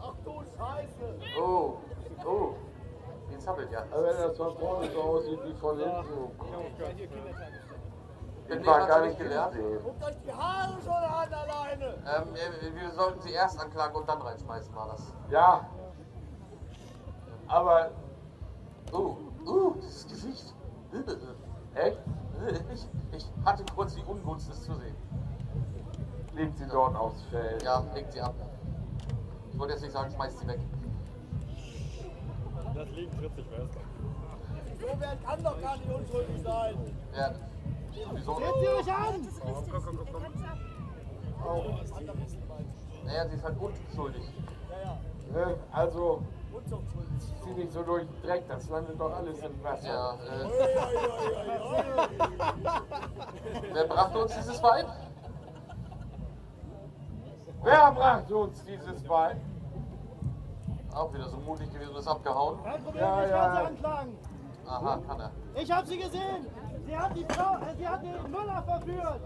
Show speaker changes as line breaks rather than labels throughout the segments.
Ach du Scheiße!
Oh, oh. Die zappelt ja.
Also wenn das von vorne so aussieht wie von hinten. Ich war
Lehrer
gar nicht
gelernt.
Guckt euch die Haare schon an alleine!
Ähm, äh, wir sollten sie erst anklagen und dann reinschmeißen, war das.
Ja. Aber
Oh, uh, dieses Gesicht.
echt?
Ich, ich hatte kurz die Ungunst, es zu sehen.
Legt sie dort aufs Feld.
Ja, legt sie ab. Ich wollte jetzt nicht sagen, schmeißt sie weg.
Das liegt tritt sich fest.
So wer kann doch gar nicht unschuldig sein!
Ja, sowieso
Seht ihr euch an!
Naja, sie ist halt unschuldig.
Ja, ja,
Ne? Also zieh nicht so durch den Dreck, das landet doch alles im Wasser.
Ja, äh, wer brachte uns dieses Wein?
Wer brachte uns dieses Wein?
Auch wieder so mutig gewesen und ist abgehauen.
Kein Problem,
Ja,
ich
ja.
kann sie anklagen!
Aha, kann er.
Ich habe sie gesehen! Sie hat die Frau, äh, sie hat den Müller verführt!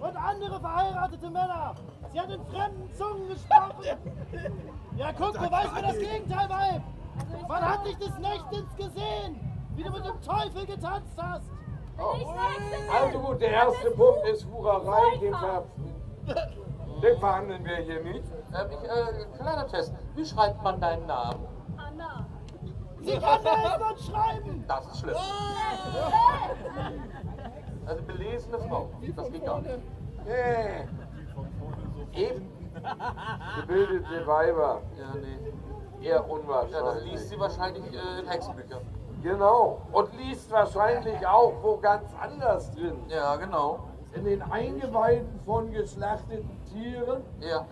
Und andere verheiratete Männer! Sie hat in fremden Zungen gesprochen! Ja, guck, beweis mir das Gegenteil, Weib! Man hat dich des Nächtens gesehen! Wie du mit dem Teufel getanzt hast!
Oh,
Also gut, der erste Punkt ist Hurerei, den, ver den verhandeln wir hier nicht.
ähm, ich, äh, kleiner Test. Wie schreibt man deinen Namen?
Anna.
Sie kann lesen und schreiben!
Das ist schlimm. Also belesene Frau. Das geht gar nicht.
Nee. Eben. Gebildete Weiber.
Ja, nee.
Eher
Ja, dann
unwahrscheinlich.
liest sie wahrscheinlich äh, in Hexenbüchern.
Genau. Und liest wahrscheinlich auch wo ganz anders drin.
Ja, genau.
In den Eingeweiden von geschlachteten Tieren.
Ja.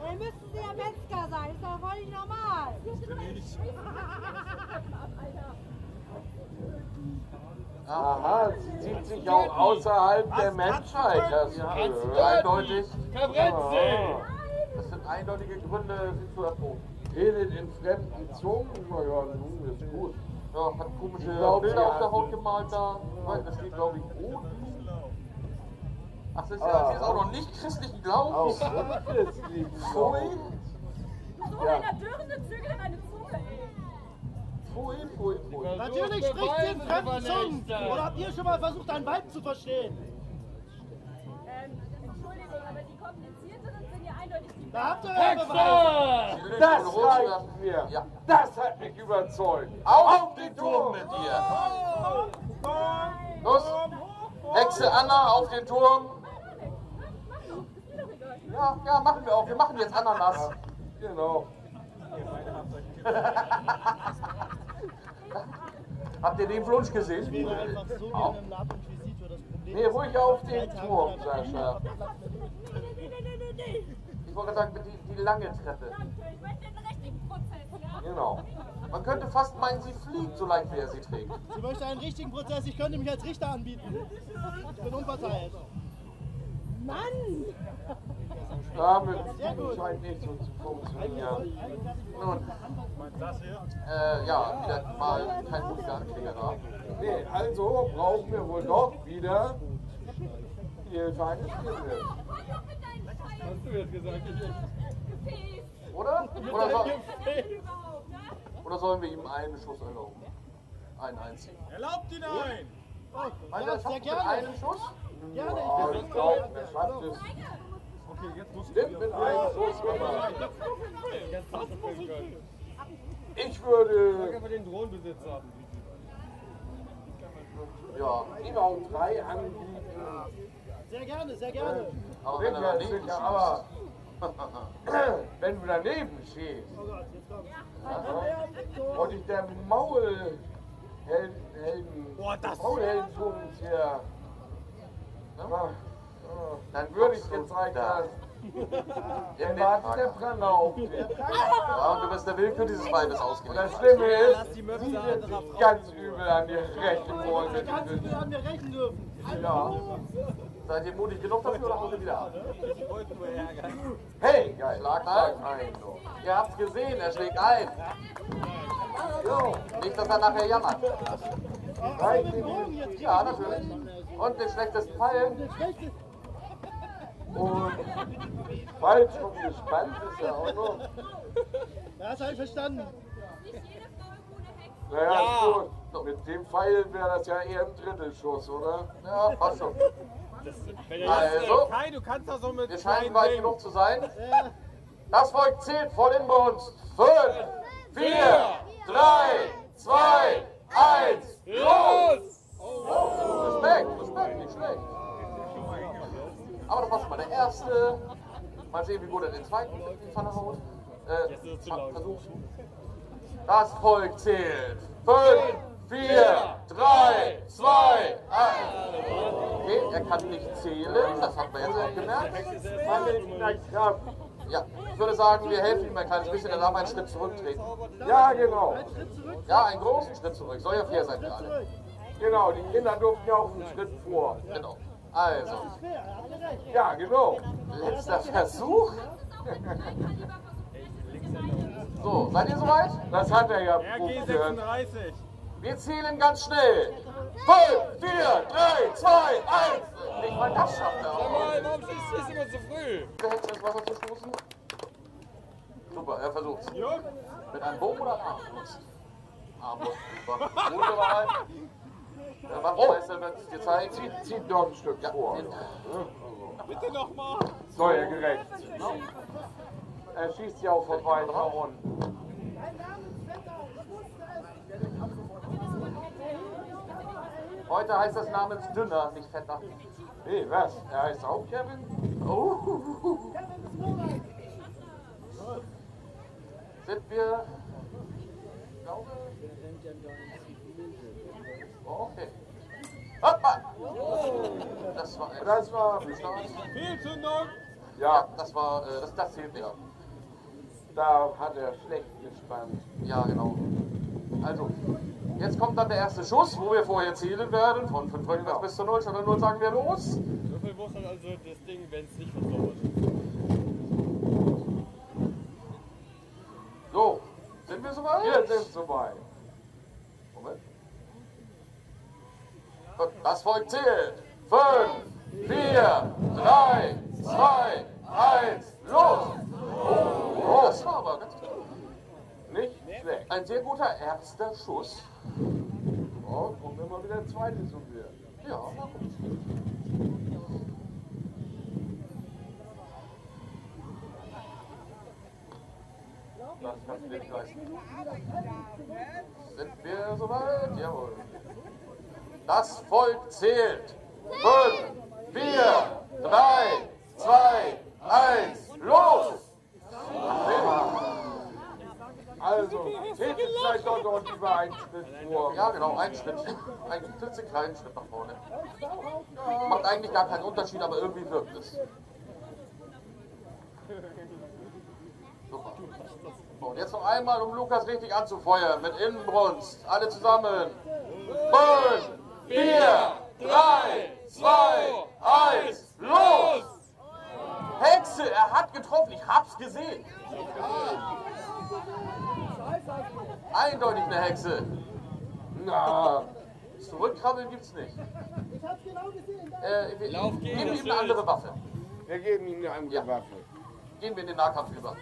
Dann müssten Sie ja Metzger sein, ist doch völlig normal.
Aha, sie sieht sich auch außerhalb der Menschheit. Das
Ja,
gehört.
eindeutig.
Verbrennt
Ah,
Das sind eindeutige Gründe, sie zu erproben.
redet in fremden Zungen. Na ja, nun ist gut.
Ja, hat komische
Ich
Bilder
sie
auf der Haut gemalt da. Das steht, glaube ich, Rot. Ach, das ist ja,
Ah.
sie ist auch noch nicht christlichen
Auf
Glaubens.
christlichen
Pfui.
Glauben.
So
Ja.
einer dürrende Zügel in eine Zunge, ey.
Pfui, pfui, pfui.
Natürlich spricht sie in fremden Zungen! Oder habt ihr schon mal versucht, ein Weib zu verstehen?
Ähm, Entschuldigung, aber die komplizierteren sind ja eindeutig die
Da habt ihr
will
Das reicht mir.
Ja.
Das hat mich überzeugt.
Auf den Turm mit dir! Los! Hexe Anna auf den Turm! Ja, ja, machen wir auch. Wir machen jetzt Ananas.
Genau.
Habt ihr den Flunsch gesehen?
wäre einfach so gerne im Naht- und Visitor das Problem.
Nee, ruhig auf den Turm, Sascha.
Ich wollte sagen, die, die lange Treppe.
Danke, ich möchte den richtigen Prozess, ja?
Genau.
Man könnte fast meinen, sie fliegt, so leicht wie er sie trägt.
Sie möchte einen richtigen Prozess, ich könnte mich als Richter anbieten. Ich bin unparteiisch. Mann!
Damit scheint nicht so zu funktionieren.
Nun, äh, ja, wieder mal kein guter Ankläger da.
Nee, also brauchen wir wohl doch wieder die Hilfe eines Kindes.
Hast du jetzt gesagt, ich
Gefäß.
Oder? Oder, soll, oder sollen wir ihm einen Schuss erlauben? Einen einzigen.
Erlaubt ihn ein!
Meint
Ja, sehr gerne.
einem Schuss?
Ja,
ich
ich glaube, schafft es.
Okay, jetzt muss
Stimmt mit einem Schuss, aber
Jetzt hast du filmen können.
ich würde
Sag einfach den Drohnenbesitzer.
Ja,
auch drei anbieten.
Sehr gerne, sehr gerne.
aber wenn er daneben schießt.
aber wenn du daneben stehst
Oh Gott, jetzt kommt's.
ja, und ich der Maulhelden, Helden,
Boah, das-
Maulheldenzungen hier, na, dann würde ich jetzt sagen, dass
Im
der wartet der
Netzwerk.
Pranger auf dich.
Ja, und du bist der Willkür dieses Weibes
Und
ausgelegt.
das Schlimme ist, sie wird sich ganz übel an dir rächen wollen.
Ganz viel an mir rächen dürfen.
Ja.
Seid ihr mutig genug dafür oder haut ihr wieder ab?
Ich wollte nur ärgern.
Hey, geil.
Schlag ein.
ein.
Ihr habt's gesehen, er schlägt ein.
So,
Nicht, dass er nachher jammert.
Bogen
Ja, natürlich. Und den schlechtesten Pfeil.
Und falsch rum gespannt ist ja auch noch.
Ja, das habe ich verstanden.
Nicht jede Frau ist eine Hexe.
Naja,
Ja.
gut. Mit dem Pfeil wäre das ja eher ein Drittelschuss, oder?
Ja, passt schon. Also.
Kai, du kannst da so mit
Wir scheinen weit genug zu sein.
Ja.
Das Volk zählt voll Inbrunst. Fünf, vier, drei, zwei, eins, los! Respekt, Respekt, nicht schlecht. Aber das war schon mal der erste. Mal sehen, wie gut er den zweiten in die Pfanne haut. Äh. Versuch. Das Volk zählt. Fünf, vier, drei, zwei, eins. Okay, er kann nicht zählen. Das hat man jetzt auch gemerkt. Ja, ich würde sagen, wir helfen ihm ein kleines bisschen. Er darf einen Schritt zurücktreten.
Ja, genau.
Ja, einen großen Schritt zurück. Soll ja fair sein für alle.
Zurück.
Genau, die Kinder durften ja auch einen Schritt vor.
Genau. Also.
Ja, genau.
letzter Versuch. So, seid ihr soweit?
Das hat er ja
RG
probiert.
36.
Wir zählen ganz schnell. 5, 4, 3, 2, 1. Nicht mal das schafft er auch.
warum schießt du immer zu früh?
Der ins Wasser zu stoßen. Super, er versucht's.
Juck,
Mit einem Bogen oder Armbrust? Armbrust, super. Gute Wahl. Der Waffenmeister wird es dir zeigen.
Zieht, zieht noch ein Stück
Ja,
vor.
bitte nochmal.
Soll ja gerecht. Er schießt ja auch von weit
es.
heute heißt das Namensdünner, nicht fetter.
Nee, was? Er heißt auch Kevin?
Oh.
Kevin Smolan.
Sind wir. Ich glaube. Okay. Hoppa! Das war
Das war.
Fehlzündung.
ja,
Ja, das war. Äh, das, das zählt wieder.
da hat er schlecht gespannt.
Ja, genau. Also, jetzt kommt dann der erste Schuss, wo wir vorher zählen werden. Von 5 Rückwärts bis zu 0. Schon 0 sagen wir los.
Würfel muss dann also das Ding, wenn es nicht versaut.
So, sind wir soweit?
Wir sind soweit.
Moment. Das Volk zählt. 5, 4, 3, 2, 1, los! Oh, das war aber ganz
schlecht.
Ein sehr guter erster Schuss.
Oh, kommt immer wieder ein zweites um wir.
Ja, mal gucken.
Das kann nicht leisten.
Sind wir soweit? Jawohl. Das Volk zählt. 5, 4, 3, 2, 1, los!
Also, tretet vielleicht doch noch lieber einen Schritt vor.
Ja, genau, ein Schritt. Einen klitzekleinen Schritt nach vorne. Macht eigentlich gar keinen Unterschied, aber irgendwie wirkt es. Super. Und jetzt noch einmal, um Lukas richtig anzufeuern, mit Inbrunst. Alle zusammen. 5, 4, 3, 2, 1, los! Hexe, er hat getroffen, ich hab's gesehen. Eindeutig eine Hexe.
Na,
Zurückkrabbeln gibt's nicht.
Ich hab's genau gesehen.
Äh, wir
Lauf gegen
geben ihm eine andere Waffe.
wir geben ihm eine andere
Ja.
Waffe.
Gehen wir in den Nahkampf über.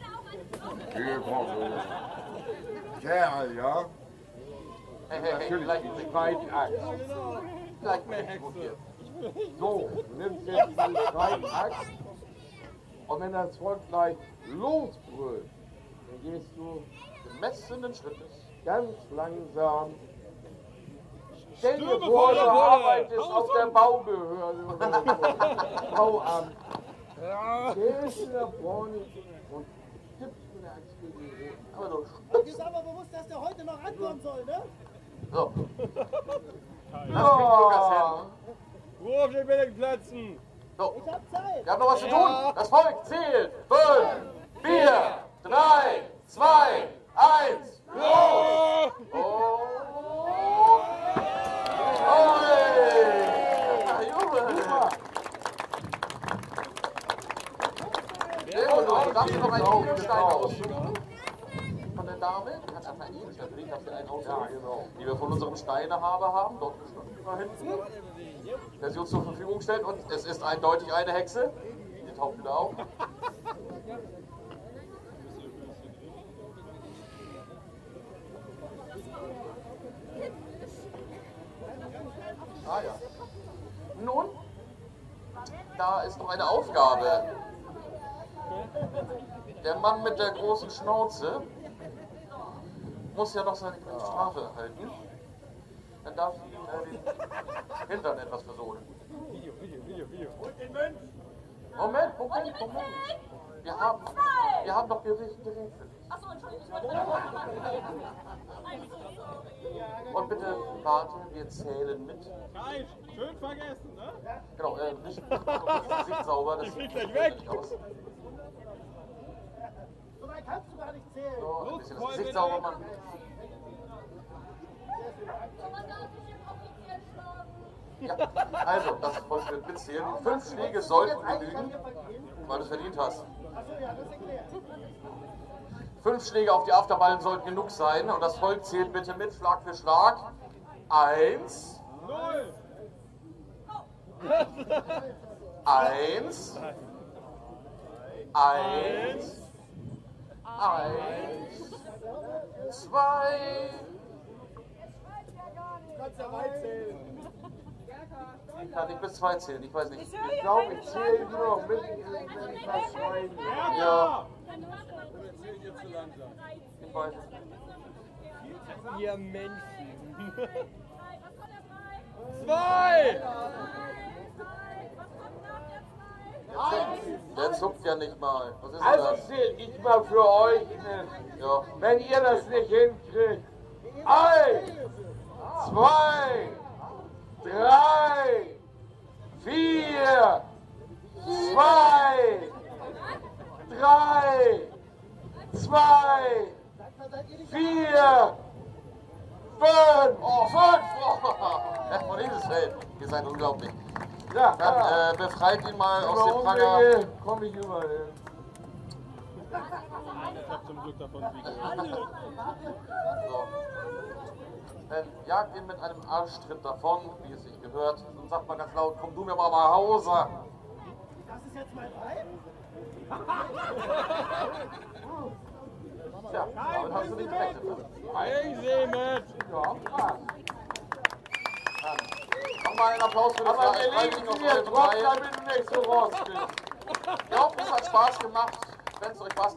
Wir brauchen Kerl, ja?
Hey, hey, hey, gleich
die
ein
Streitachs.
gleich ein gut hier.
So, du nimmst jetzt die Streitachs und wenn das Volk gleich losbrüllt, dann gehst du
Gemessenen Schrittes.
Ganz langsam. Stell dir vor, du arbeitest auf der Baubehörde oder. Bauamt. Gehst du nach vorne und tippst der Axt gegen den Boden.
Aber so.
Dir ist aber bewusst, dass der heute noch ankommen soll, ne?
So. Das kriegt Lukas hin.
Ruhe auf den Billigplätzen.
So.
Ich hab Zeit.
Wir haben noch was zu tun. Das Volk zählt. 5, 4, 3, 2, 1, los! Oh. Oi! Junge! Sehr gut, du darfst noch einen Edelstein aussuchen. Von der Dame. Die hat Edelstein. Für dich darfst du einen.
Ja, genau.
Die wir von unserem Steinehaber haben. Dort da hinten. Der sie uns zur Verfügung stellt. Und es ist eindeutig eine Hexe. taucht wieder auf. Ah ja. Nun, da ist noch eine Aufgabe. Der Mann mit der großen Schnauze muss ja noch seine kleine Strafe erhalten. Dann darf ich ihm äh, den Hintern etwas versohlen.
Video, Video, Video, Video.
Moment, Moment, Moment. Wir haben, wir haben doch Gerät, Gerät für dich. Und bitte warte, wir zählen mit.
Kai, schön vergessen, ne?
Genau, äh, nicht das Gesicht sauber, das sieht
gleich weg.
nicht aus.
So weit kannst du gar nicht zählen.
So, ein bisschen das Gesicht sauber machen. Ja, also, das Volk wird mitzählen. Fünf Schläge sollten genügen, weil du es verdient hast.
Achso, ja, das erklärt.
Fünf Schläge auf die Afterballen sollten genug sein und das Volk zählt bitte mit, Schlag für Schlag. Eins,
Null.
eins, eins, eins, zwei,
Kannst ja weit zählen.
Ich kann nicht bis zwei zählen, ich weiß nicht.
Ich glaube, ich zähle nur noch mit.
Ja,
Wir zählen jetzt zu langsam.
ich weiß nicht.
Ihr Menschen. Zwei.
Drei. Was kommt nach der Zwei?
Der zuckt ja nicht mal. Was ist
Also
das?
zähle ich mal für euch mit.
Ja.
Wenn ihr das nicht hinkriegt. Eins, zwei, drei, vier, zwei, drei, zwei, vier, fünf.
Oh, fünf! Oh, von dieses Feld. Ihr seid unglaublich.
Ja,
Dann äh, befreit ihn mal aus dem Pranger.
Komme ich überall hin.
Ich hab zum Glück davon Video.
So. Dann jagt ihn mit einem Arschtritt davon, wie es sich gehört, und sagt mal ganz laut, komm du mir mal nach Hause.
Das ist jetzt mein Weib?
Tja, damit hast du nicht gerechnet.
Ich seh mit.
Ja, passt.
Dann Nochmal einen Applaus für das
Aber wir
30
legen hier trotzdem, damit du nicht so raus bist.
Wir hoffen, es hat Spaß gemacht. Wenn es euch Spaß gemacht